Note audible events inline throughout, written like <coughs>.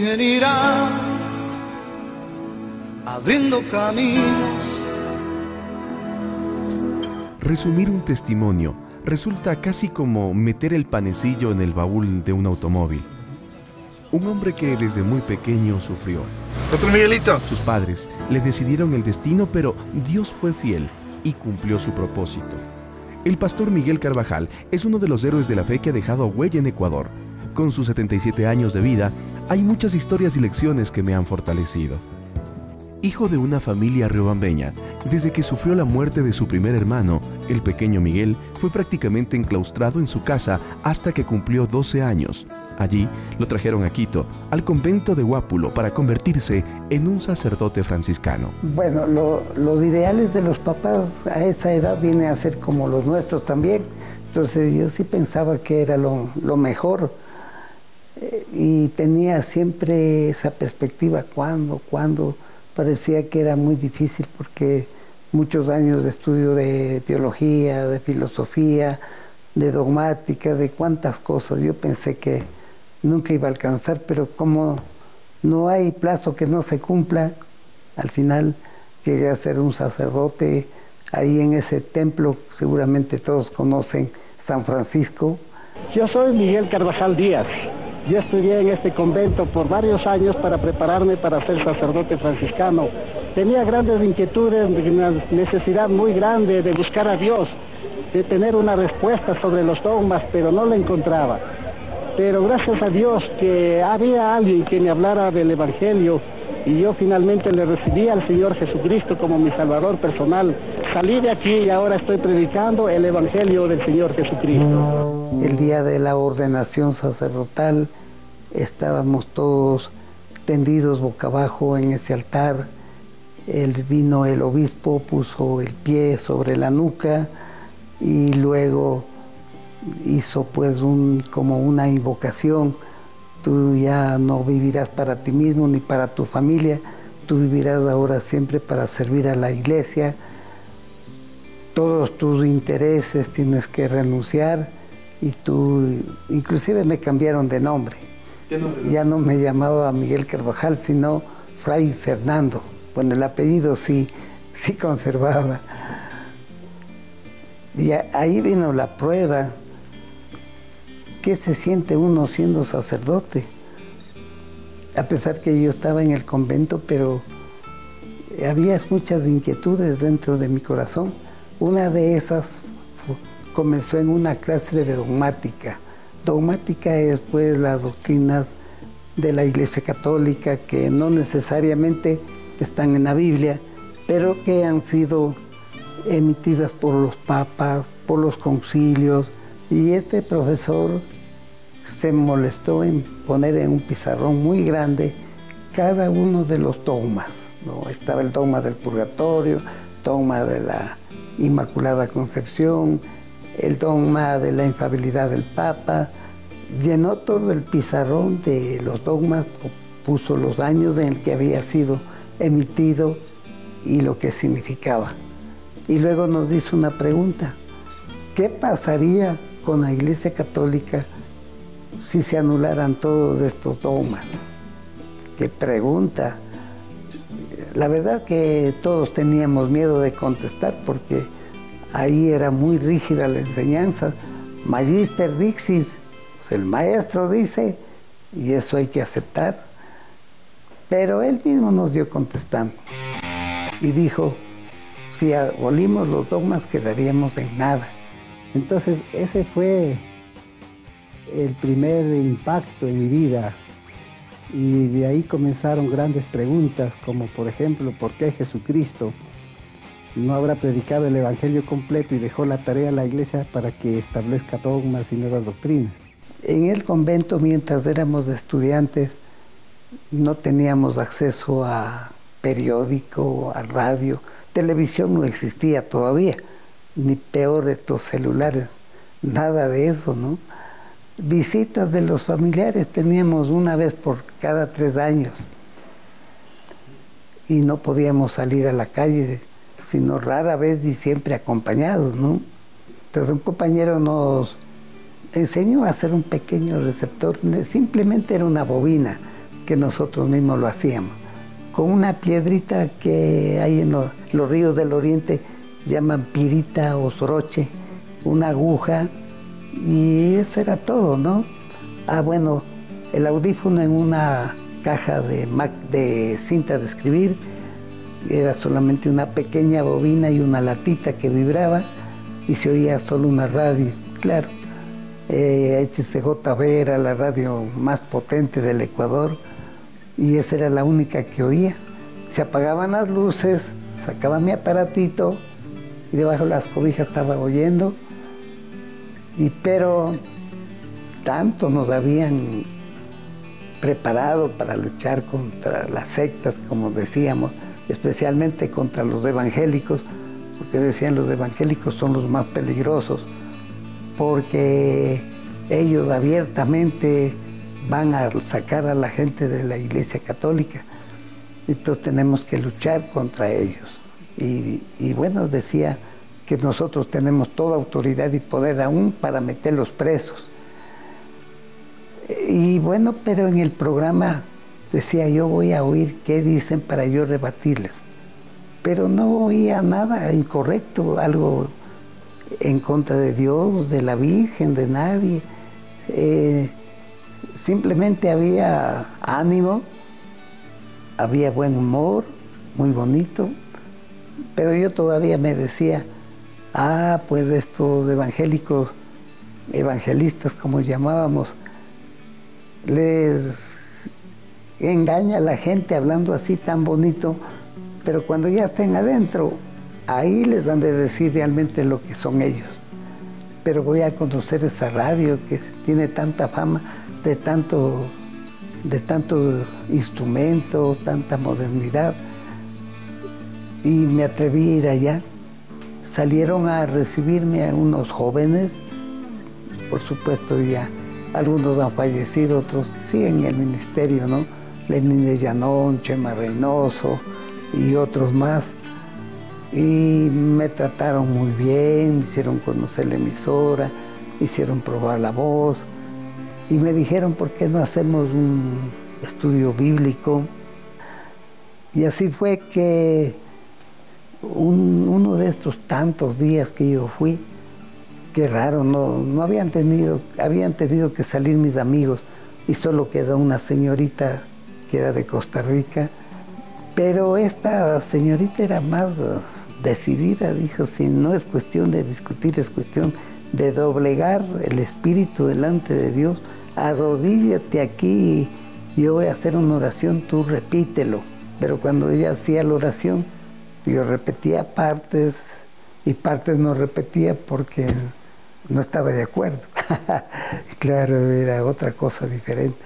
¿Quién irá abriendo caminos? Resumir un testimonio resulta casi como meter el panecillo en el baúl de un automóvil. Un hombre que desde muy pequeño sufrió. Pastor Miguelito. Sus padres le decidieron el destino, pero Dios fue fiel y cumplió su propósito. El pastor Miguel Carvajal es uno de los héroes de la fe que ha dejado huella en Ecuador. Con sus 77 años de vida, hay muchas historias y lecciones que me han fortalecido. Hijo de una familia riobambeña, desde que sufrió la muerte de su primer hermano, el pequeño Miguel fue prácticamente enclaustrado en su casa hasta que cumplió 12 años. Allí lo trajeron a Quito, al convento de Guápulo, para convertirse en un sacerdote franciscano. Bueno, los ideales de los papás a esa edad vienen a ser como los nuestros también. Entonces yo sí pensaba que era lo, mejor y tenía siempre esa perspectiva, ¿cuándo? ¿Cuándo? parecía que era muy difícil porque muchos años de estudio de teología, de filosofía, de dogmática, de cuántas cosas. Yo pensé que nunca iba a alcanzar, pero como no hay plazo que no se cumpla, al final llegué a ser un sacerdote ahí en ese templo, seguramente todos conocen San Francisco. Yo soy Miguel Carvajal Díaz. Yo estudié en este convento por varios años para prepararme para ser sacerdote franciscano. Tenía grandes inquietudes, una necesidad muy grande de buscar a Dios, de tener una respuesta sobre los dogmas, pero no la encontraba. Pero gracias a Dios que había alguien que me hablara del Evangelio y yo finalmente le recibí al Señor Jesucristo como mi Salvador personal. Salí de aquí y ahora estoy predicando el Evangelio del Señor Jesucristo. El día de la ordenación sacerdotal estábamos todos tendidos boca abajo en ese altar. El vino el obispo, puso el pie sobre la nuca y luego hizo pues un, como una invocación Tú ya no vivirás para ti mismo ni para tu familia, tú vivirás ahora siempre para servir a la iglesia. Todos tus intereses tienes que renunciar y tú, inclusive me cambiaron de nombre. Ya no me llamaba Miguel Carvajal, sino Fray Fernando. Bueno, el apellido sí, sí conservaba. Y ahí vino la prueba ¿Qué se siente uno siendo sacerdote? A pesar que yo estaba en el convento, pero había muchas inquietudes dentro de mi corazón. Una de esas comenzó en una clase de dogmática. Dogmática es pues las doctrinas de la Iglesia Católica que no necesariamente están en la Biblia, pero que han sido emitidas por los papas, por los concilios, y este profesor se molestó en poner en un pizarrón muy grande cada uno de los dogmas. Estaba el dogma del purgatorio, dogma de la Inmaculada Concepción, el dogma de la infabilidad del Papa. Llenó todo el pizarrón de los dogmas, puso los años en el que había sido emitido y lo que significaba. Y luego nos hizo una pregunta, ¿qué pasaría con la Iglesia Católica si se anularan todos estos dogmas? Qué pregunta. La verdad que todos teníamos miedo de contestar porque ahí era muy rígida la enseñanza. Magister Dixit, pues el maestro dice, y eso hay que aceptar. Pero él mismo nos dio contestando y dijo, si abolimos los dogmas quedaríamos en nada. Entonces ese fue el primer impacto en mi vida. Y de ahí comenzaron grandes preguntas como por ejemplo, ¿por qué Jesucristo no habrá predicado el Evangelio completo y dejó la tarea a la iglesia para que establezca dogmas y nuevas doctrinas? En el convento, mientras éramos estudiantes, no teníamos acceso a periódico, a radio, televisión no existía todavía ni peor estos celulares, nada de eso, ¿no? Visitas de los familiares teníamos una vez por cada tres años y no podíamos salir a la calle, sino rara vez y siempre acompañados, ¿no? Entonces un compañero nos enseñó a hacer un pequeño receptor, simplemente era una bobina que nosotros mismos lo hacíamos. Con una piedrita que hay en los, los ríos del oriente, llaman pirita o soroche, una aguja, y eso era todo, ¿no? Ah, bueno, el audífono en una caja de, de cinta de escribir, era solamente una pequeña bobina y una latita que vibraba y se oía solo una radio, claro. Eh, HCJB era la radio más potente del Ecuador y esa era la única que oía. Se apagaban las luces, sacaba mi aparatito y debajo de las cobijas estaba oyendo. Y pero tanto nos habían preparado para luchar contra las sectas, como decíamos, especialmente contra los evangélicos, porque decían los evangélicos son los más peligrosos, porque ellos abiertamente van a sacar a la gente de la iglesia católica. Entonces tenemos que luchar contra ellos. Y, bueno, decía que nosotros tenemos toda autoridad y poder aún para meterlos presos. Y bueno, pero en el programa decía yo voy a oír qué dicen para yo rebatirles. Pero no oía nada incorrecto, algo en contra de Dios, de la Virgen, de nadie. Eh, simplemente había ánimo, había buen humor, muy bonito, pero yo todavía me decía, ah, pues estos evangélicos, evangelistas como llamábamos, les engaña a la gente hablando así tan bonito, pero cuando ya estén adentro, ahí les han de decir realmente lo que son ellos. Pero voy a conocer esa radio que tiene tanta fama de tanto de tantos instrumentos, tanta modernidad. Y me atreví a ir allá. Salieron a recibirme a unos jóvenes, por supuesto ya algunos han fallecido, otros siguen en el ministerio, ¿no? Lenín de Llanón, Chema Reynoso y otros más. Y me trataron muy bien, me hicieron conocer la emisora, hicieron probar la voz y me dijeron, ¿por qué no hacemos un estudio bíblico? Y así fue que uno de estos tantos días que yo fui, qué raro, no, no habían tenido, habían tenido que salir mis amigos y solo quedó una señorita que era de Costa Rica, pero esta señorita era más uh, decidida, dijo, si no es cuestión de discutir, es cuestión de doblegar el espíritu delante de Dios, arrodíllate aquí y yo voy a hacer una oración, tú repítelo. Pero cuando ella hacía la oración, yo repetía partes y partes no repetía porque no estaba de acuerdo. <laughs> claro, era otra cosa diferente.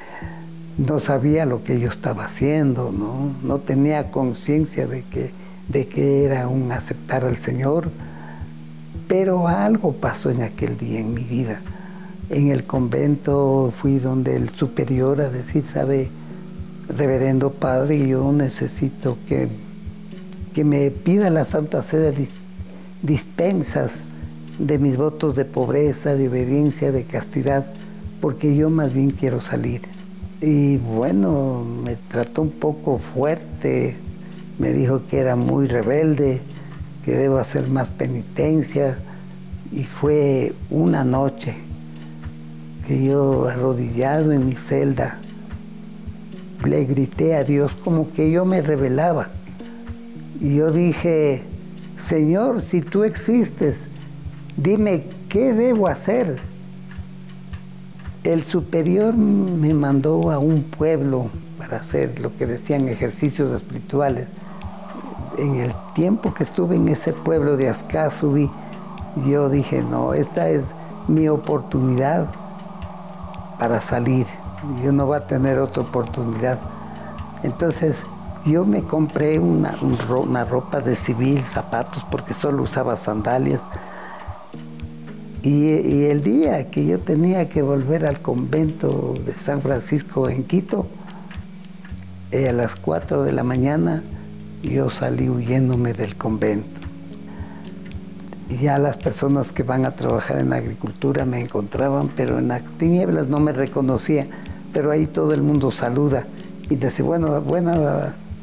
No sabía lo que yo estaba haciendo, no, no tenía conciencia de que, de que era un aceptar al Señor, pero algo pasó en aquel día en mi vida. En el convento fui donde el superior a decir, sabe, reverendo padre, yo necesito que, que me pida la Santa Sede dispensas de mis votos de pobreza, de obediencia, de castidad, porque yo más bien quiero salir. Y bueno, me trató un poco fuerte, me dijo que era muy rebelde, que debo hacer más penitencia, y fue una noche que yo arrodillado en mi celda, le grité a Dios como que yo me revelaba. Y yo dije, Señor, si tú existes, dime qué debo hacer. El superior me mandó a un pueblo para hacer lo que decían ejercicios espirituales. En el tiempo que estuve en ese pueblo de Ascasubi, yo dije, no, esta es mi oportunidad para salir. Yo no voy a tener otra oportunidad. Entonces, yo me compré una, una ropa de civil, zapatos, porque solo usaba sandalias y, el día que yo tenía que volver al convento de San Francisco en Quito, eh, a las 4 de la mañana, yo salí huyéndome del convento. Y ya las personas que van a trabajar en agricultura me encontraban, pero en las tinieblas no me reconocía, pero ahí todo el mundo saluda. Y decía, bueno, bueno,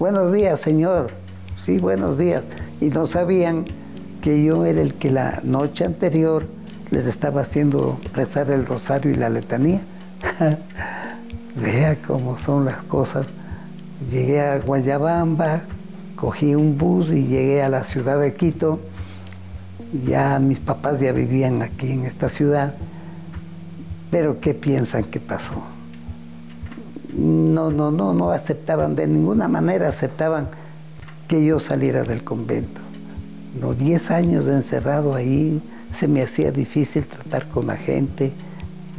buenos días, señor. Sí, buenos días. Y no sabían que yo era el que la noche anterior les estaba haciendo rezar el rosario y la letanía. <laughs> Vea cómo son las cosas. Llegué a Guayabamba, cogí un bus y llegué a la ciudad de Quito. Ya mis papás ya vivían aquí en esta ciudad. Pero ¿qué piensan que pasó? No, no, no, no aceptaban de ninguna manera, aceptaban que yo saliera del convento. Los 10 años encerrado ahí se me hacía difícil tratar con la gente.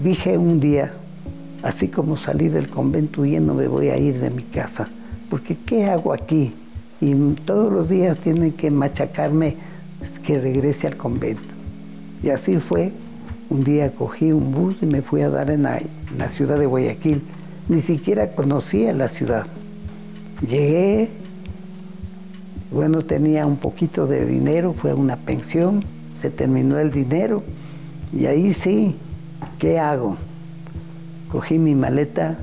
Dije un día, así como salí del convento, ya no me voy a ir de mi casa, porque ¿qué hago aquí? Y todos los días tienen que machacarme que regrese al convento. Y así fue. Un día cogí un bus y me fui a dar en la, en la ciudad de Guayaquil. Ni siquiera conocía la ciudad. Llegué, bueno, tenía un poquito de dinero, fue una pensión, se terminó el dinero y ahí sí, ¿qué hago? Cogí mi maleta,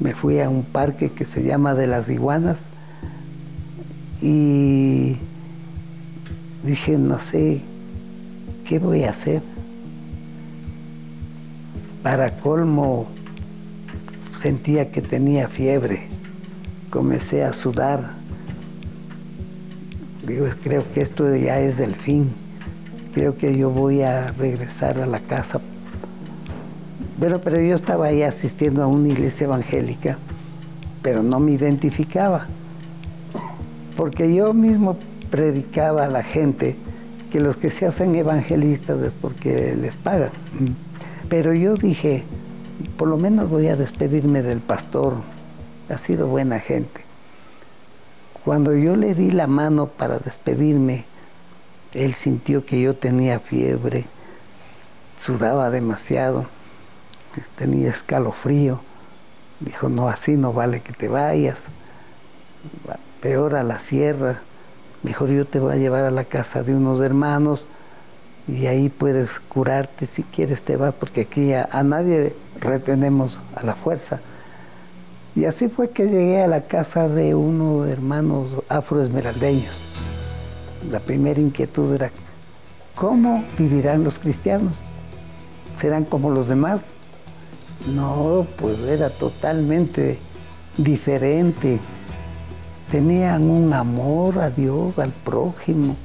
me fui a un parque que se llama de las iguanas y dije, no sé, ¿qué voy a hacer? Para colmo, sentía que tenía fiebre, comencé a sudar. Digo, creo que esto ya es el fin, creo que yo voy a regresar a la casa. Bueno, pero yo estaba ahí asistiendo a una iglesia evangélica, pero no me identificaba, porque yo mismo predicaba a la gente que los que se hacen evangelistas es porque les pagan. Pero yo dije, por lo menos voy a despedirme del pastor, ha sido buena gente. Cuando yo le di la mano para despedirme, él sintió que yo tenía fiebre, sudaba demasiado, tenía escalofrío. Dijo, no, así no vale que te vayas. Peor a la sierra. Mejor yo te voy a llevar a la casa de unos hermanos y ahí puedes curarte si quieres te vas, porque aquí a, a, nadie retenemos a la fuerza. Y así fue que llegué a la casa de unos hermanos afroesmeraldeños. La primera inquietud era, ¿cómo vivirán los cristianos? ¿Serán como los demás? No, pues era totalmente diferente. Tenían un amor a Dios, al prójimo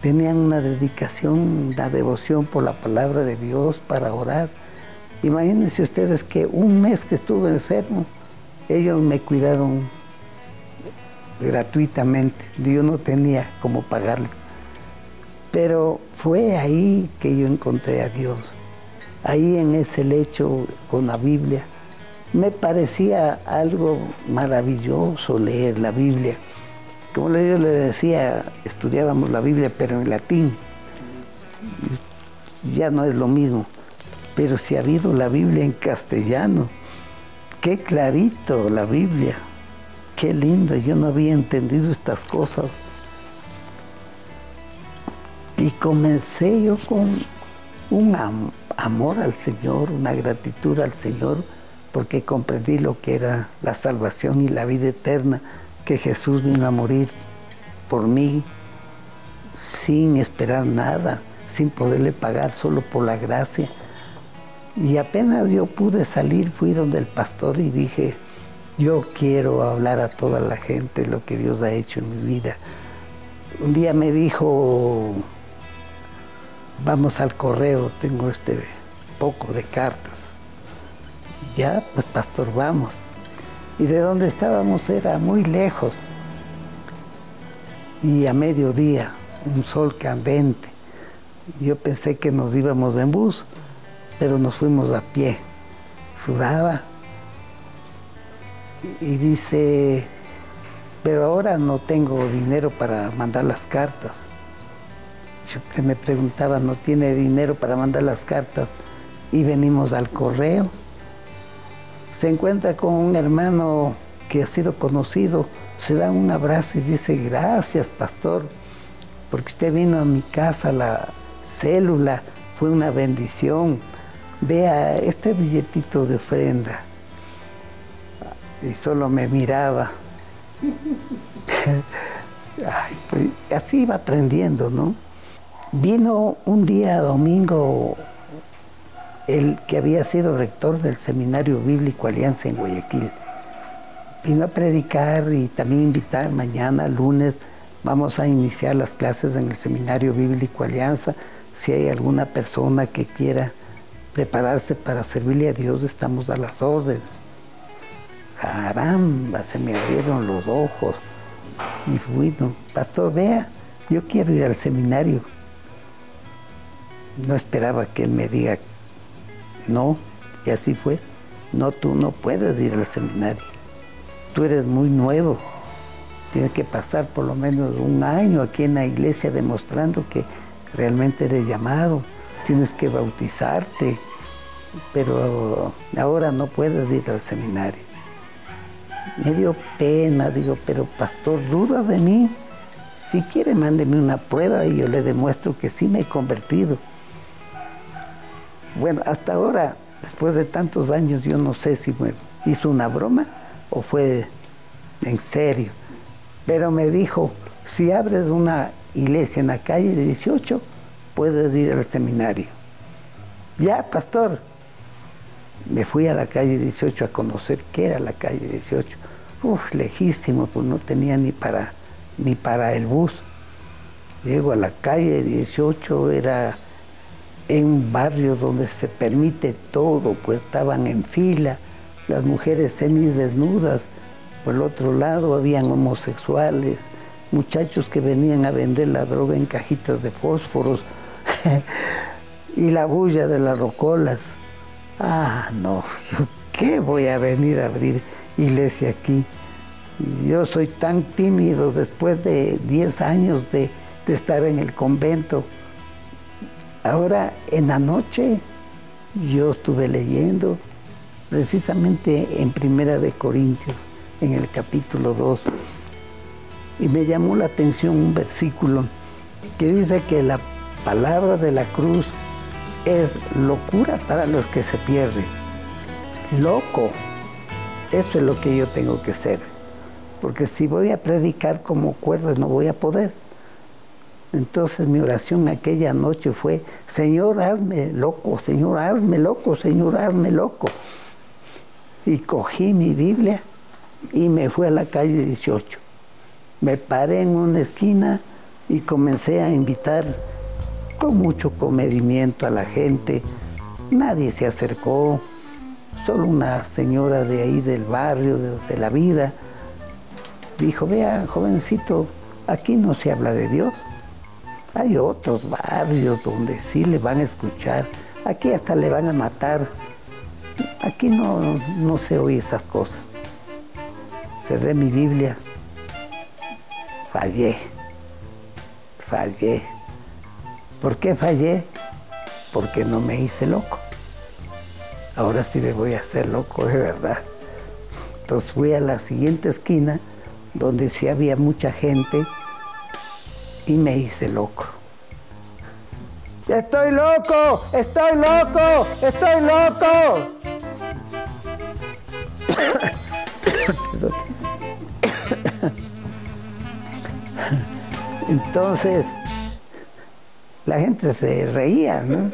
tenían una dedicación, una devoción por la palabra de Dios para orar. Imagínense ustedes que un mes que estuve enfermo, ellos me cuidaron gratuitamente. Yo no tenía cómo pagarles. Pero fue ahí que yo encontré a Dios. Ahí en ese lecho con la Biblia. Me parecía algo maravilloso leer la Biblia como yo le decía, estudiábamos la Biblia, pero en latín. Ya no es lo mismo. Pero si ha habido la Biblia en castellano, qué clarito la Biblia, qué lindo, yo no había entendido estas cosas. Y comencé yo con un am amor al Señor, una gratitud al Señor, porque comprendí lo que era la salvación y la vida eterna que Jesús vino a morir por mí sin esperar nada, sin poderle pagar solo por la gracia. Y apenas yo pude salir, fui donde el pastor y dije, yo quiero hablar a toda la gente lo que Dios ha hecho en mi vida. Un día me dijo, vamos al correo, tengo este poco de cartas. Ya, pues pastor, vamos y de donde estábamos era muy lejos. Y a mediodía, un sol candente. Yo pensé que nos íbamos en bus, pero nos fuimos a pie. Sudaba. Y dice, pero ahora no tengo dinero para mandar las cartas. Yo me preguntaba, ¿no tiene dinero para mandar las cartas? Y venimos al correo se encuentra con un hermano que ha sido conocido, se da un abrazo y dice, gracias pastor, porque usted vino a mi casa, la célula, fue una bendición. Vea este billetito de ofrenda. y solo me miraba. <laughs> Pues, así iba aprendiendo, ¿no? Vino un día domingo el que había sido rector del Seminario Bíblico Alianza en Guayaquil. Vino a predicar y también invitar mañana, lunes, vamos a iniciar las clases en el Seminario Bíblico Alianza. Si hay alguna persona que quiera prepararse para servirle a Dios, estamos a las órdenes. Caramba, se me abrieron los ojos. Y fui, pastor, vea, yo quiero ir al seminario. No esperaba que él me diga no, y así fue. No, tú no puedes ir al seminario. Tú eres muy nuevo. Tienes que pasar por lo menos un año aquí en la iglesia demostrando que realmente eres llamado. Tienes que bautizarte. Pero ahora no puedes ir al seminario. Me dio pena, digo, pero pastor, duda de mí. Si quiere, mándeme una prueba y yo le demuestro que sí me he convertido. Bueno, hasta ahora, después de tantos años, yo no sé si me hizo una broma o fue en serio. Pero me dijo, si abres una iglesia en la calle 18, puedes ir al seminario. Ya, pastor. Me fui a la calle 18 a conocer qué era la calle 18. Uf, lejísimo, pues no tenía ni para, ni para el bus. Llego a la calle 18, era en un barrio donde se permite todo, pues estaban en fila, las mujeres semidesnudas, por el otro lado habían homosexuales, muchachos que venían a vender la droga en cajitas de fósforos <laughs> y la bulla de las rocolas. Ah, no, yo qué voy a venir a abrir iglesia aquí. Yo soy tan tímido después de 10 años de, de estar en el convento Ahora, en la noche, yo estuve leyendo precisamente en Primera de Corintios, en el capítulo 2, y me llamó la atención un versículo que dice que la palabra de la cruz es locura para los que se pierden. Loco, eso es lo que yo tengo que ser, porque si voy a predicar como cuerdo no voy a poder. Entonces mi oración aquella noche fue, Señor, hazme loco, Señor, hazme loco, Señor, hazme loco. Y cogí mi Biblia y me fui a la calle 18. Me paré en una esquina y comencé a invitar con mucho comedimiento a la gente. Nadie se acercó, solo una señora de ahí del barrio, de, la vida, dijo, vea, jovencito, aquí no se habla de Dios. Hay otros barrios donde sí le van a escuchar. Aquí hasta le van a matar. Aquí no, no se oye esas cosas. Cerré mi Biblia. Fallé. Fallé. ¿Por qué fallé? Porque no me hice loco. Ahora sí me voy a hacer loco de verdad. Entonces fui a la siguiente esquina donde sí había mucha gente y me hice loco. Estoy loco, estoy loco, estoy loco. <coughs> Entonces, la gente se reía, ¿no?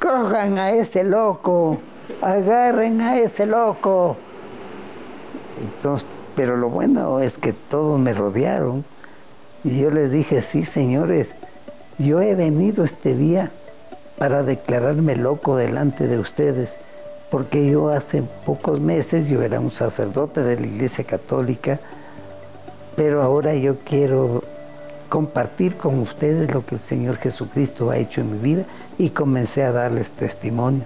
Cojan a ese loco, agarren a ese loco. Entonces, pero lo bueno es que todos me rodearon y yo les dije, sí, señores, yo he venido este día para declararme loco delante de ustedes, porque yo hace pocos meses yo era un sacerdote de la Iglesia Católica, pero ahora yo quiero compartir con ustedes lo que el Señor Jesucristo ha hecho en mi vida y comencé a darles testimonio.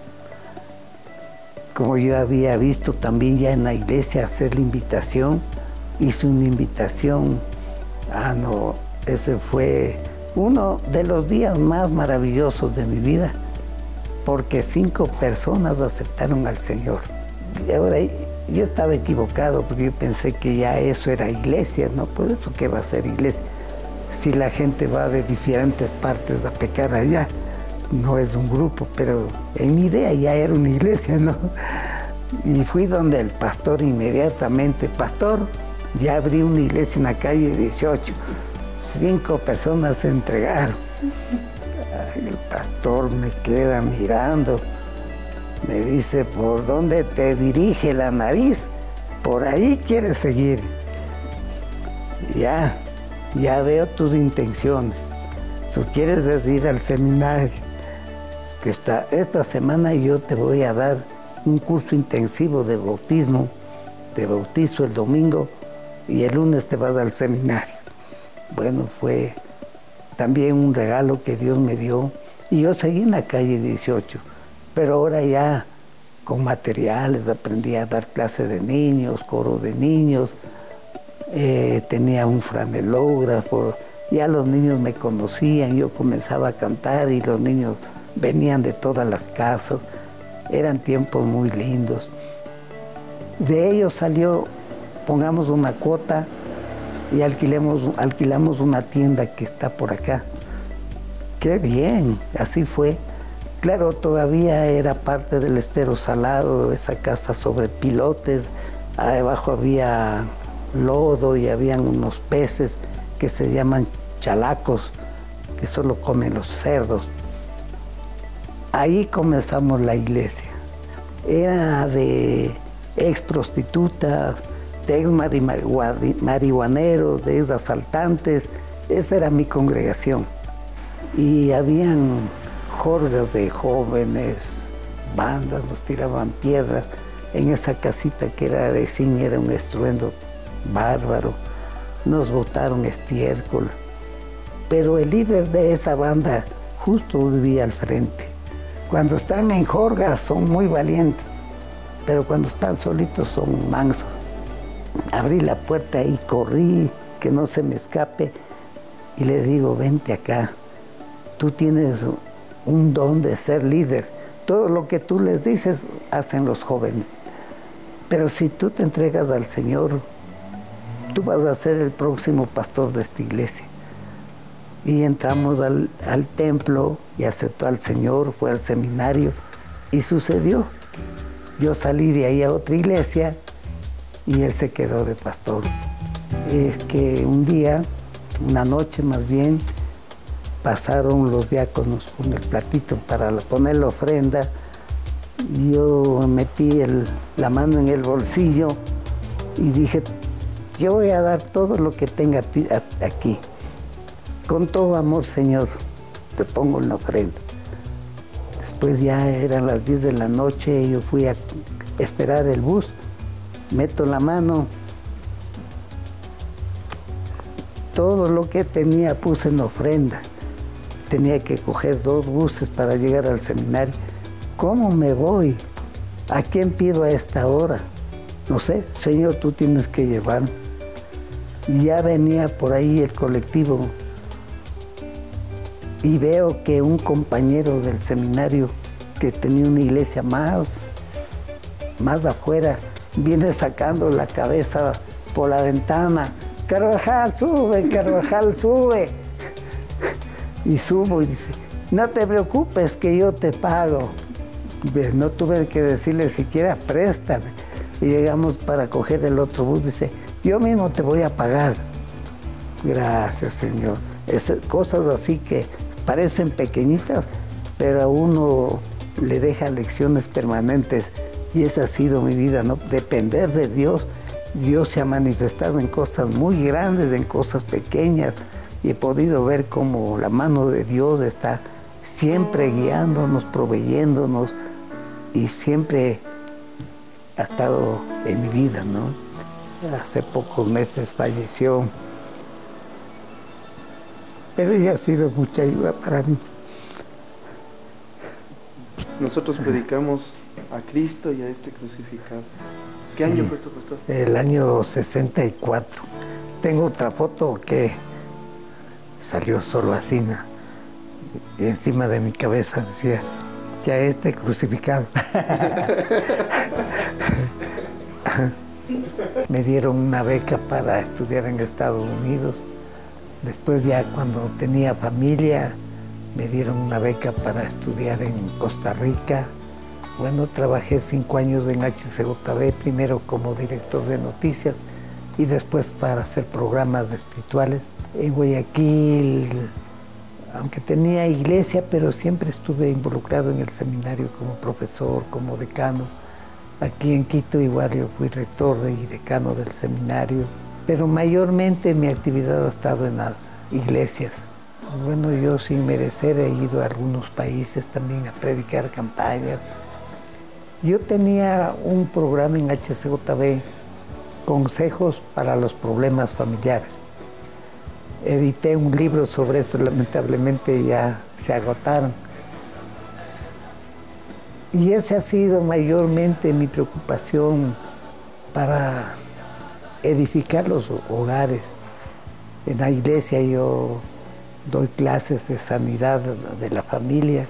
Como yo había visto también ya en la iglesia hacer la invitación, hice una invitación Ah, no, ese fue uno de los días más maravillosos de mi vida, porque cinco personas aceptaron al Señor. Ahora yo estaba equivocado, porque yo pensé que ya eso era iglesia, ¿no? Por eso que va a ser iglesia. Si la gente va de diferentes partes a pecar allá, no es un grupo, pero en mi idea ya era una iglesia, ¿no? Y fui donde el pastor inmediatamente, pastor, ya abrí una iglesia en la calle 18. Cinco personas se entregaron. el pastor me queda mirando. Me dice, ¿por dónde te dirige la nariz? Por ahí quieres seguir. Ya, ya veo tus intenciones. Tú quieres ir al seminario. Que esta, esta semana yo te voy a dar un curso intensivo de bautismo. Te bautizo el domingo y el lunes te vas al seminario. Bueno, fue también un regalo que Dios me dio. Y yo seguí en la calle 18, pero ahora ya con materiales, aprendí a dar clases de niños, coro de niños, eh, tenía un franelógrafo, ya los niños me conocían, yo comenzaba a cantar y los niños venían de todas las casas, eran tiempos muy lindos. De ellos salió, pongamos una cuota y alquilemos, alquilamos una tienda que está por acá. Qué bien, así fue. Claro, todavía era parte del estero salado, esa casa sobre pilotes, abajo había lodo y habían unos peces que se llaman chalacos, que solo comen los cerdos. Ahí comenzamos la iglesia. Era de ex prostitutas, de ex marihuaneros, de ex asaltantes. Esa era mi congregación. Y habían jorgas de jóvenes, bandas, nos tiraban piedras. En esa casita que era de zinc era un estruendo bárbaro. Nos botaron estiércol. Pero el líder de esa banda justo vivía al frente. Cuando están en jorgas son muy valientes, pero cuando están solitos son mansos. Abrí la puerta y corrí, que no se me escape, y le digo, vente acá, tú tienes un don de ser líder. Todo lo que tú les dices hacen los jóvenes. Pero si tú te entregas al Señor, tú vas a ser el próximo pastor de esta iglesia. Y entramos al, templo y aceptó al Señor, fue al seminario y sucedió. Yo salí de ahí a otra iglesia y él se quedó de pastor. Es que un día, una noche más bien, pasaron los diáconos con el platito para poner la ofrenda. Yo metí la mano en el bolsillo y dije, yo voy a dar todo lo que tenga aquí. Con todo amor, Señor, te pongo en la ofrenda. Después ya eran las 10 de la noche, yo fui a esperar el bus, meto la mano, todo lo que tenía puse en ofrenda. Tenía que coger dos buses para llegar al seminario. ¿Cómo me voy? ¿A quién pido a esta hora? No sé, Señor, tú tienes que llevarme ya venía por ahí el colectivo y veo que un compañero del seminario que tenía una iglesia más, más afuera, viene sacando la cabeza por la ventana. Carvajal, sube, Carvajal, <laughs> sube. Y subo y dice, no te preocupes que yo te pago. No tuve que decirle siquiera préstame. Y llegamos para coger el otro bus, dice, yo mismo te voy a pagar. Gracias, Señor. Cosas así que parecen pequeñitas, pero a uno le deja lecciones permanentes. Y esa ha sido mi vida, ¿no? Depender de Dios. Dios se ha manifestado en cosas muy grandes, en cosas pequeñas. Y he podido ver cómo la mano de Dios está siempre guiándonos, proveyéndonos y siempre ha estado en mi vida, ¿no? Hace pocos meses falleció, pero ella ha sido mucha ayuda para mí. Nosotros predicamos a Cristo y a este crucificado. ¿Qué año fue esto, pastor? El año 64. Tengo otra foto que salió solo así, y encima de mi cabeza decía, ya este crucificado. <laughs> <laughs> Me dieron una beca para estudiar en Estados Unidos. Después ya cuando tenía familia, me dieron una beca para estudiar en Costa Rica. Bueno, trabajé cinco años en HCJB, primero como director de noticias y después para hacer programas espirituales. En Guayaquil, aunque tenía iglesia, pero siempre estuve involucrado en el seminario como profesor, como decano. Aquí en Quito igual yo fui rector y decano del seminario, pero mayormente mi actividad ha estado en las iglesias. Bueno, yo sin merecer he ido a algunos países también a predicar campañas. Yo tenía un programa en HCJB, Consejos para los Problemas Familiares. Edité un libro sobre eso, lamentablemente ya se agotaron. Y esa ha sido mayormente mi preocupación para edificar los hogares. En la iglesia yo doy clases de sanidad de la familia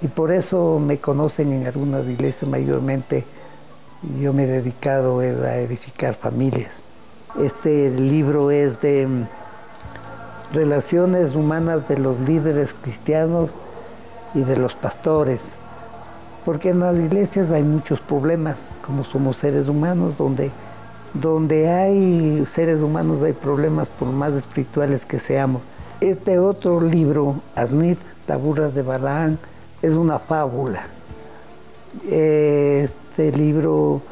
y por eso me conocen en algunas iglesias mayormente. Yo me he dedicado a edificar familias. Este libro es de mm, relaciones humanas de los líderes cristianos y de los pastores. Porque en las iglesias hay muchos problemas, como somos seres humanos, donde, donde hay seres humanos hay problemas por más espirituales que seamos. Este otro libro, Asnit, Tabura de Balaán, es una fábula. Este libro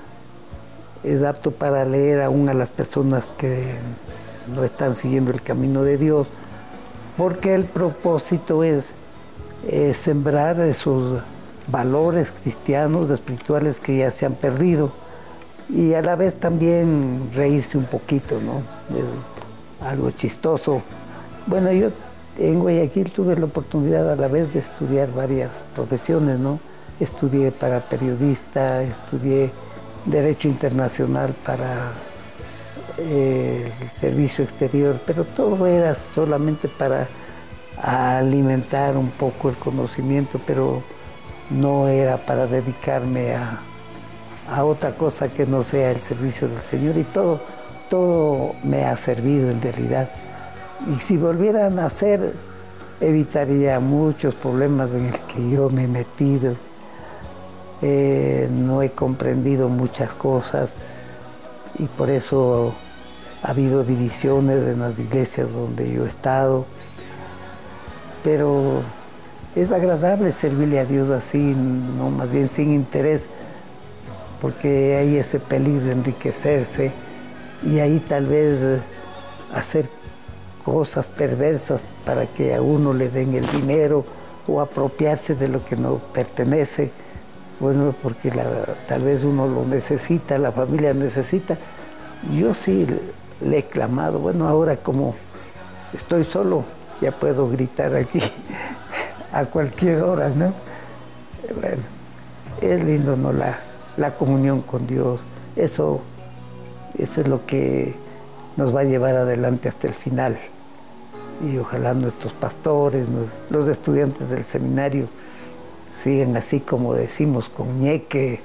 es apto para leer aún a las personas que no están siguiendo el camino de Dios, porque el propósito es, sembrar esos valores cristianos, espirituales que ya se han perdido y a la vez también reírse un poquito, ¿no? Es algo chistoso bueno, yo en Guayaquil tuve la oportunidad a la vez de estudiar varias profesiones, ¿no? Estudié para periodista, estudié Derecho Internacional para eh, el servicio exterior, pero todo era solamente para alimentar un poco el conocimiento, pero no era para dedicarme a, a otra cosa que no sea el servicio del Señor y todo, todo me ha servido en realidad. Y si volviera a nacer, evitaría muchos problemas en los que yo me he metido. Eh, no he comprendido muchas cosas y por eso ha habido divisiones en las iglesias donde yo he estado. Pero es agradable servirle a Dios así, no más bien sin interés, porque hay ese peligro de enriquecerse y ahí tal vez hacer cosas perversas para que a uno le den el dinero o apropiarse de lo que no pertenece, bueno, porque tal vez uno lo necesita, la familia necesita. Yo sí le he clamado, bueno, ahora como estoy solo, ya puedo gritar aquí a cualquier hora, ¿no? Bueno, es lindo, ¿no? La, la comunión con Dios, eso, eso es lo que nos va a llevar adelante hasta el final. Y ojalá nuestros pastores, los estudiantes del seminario sigan así como decimos, con ñeque,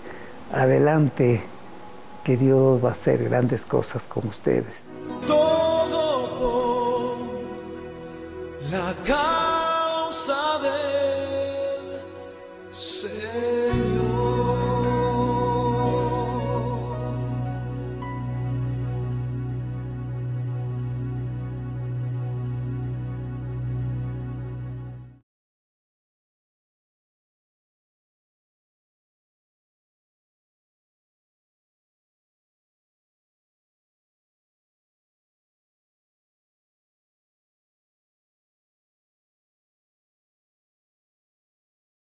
adelante, que Dios va a hacer grandes cosas con ustedes.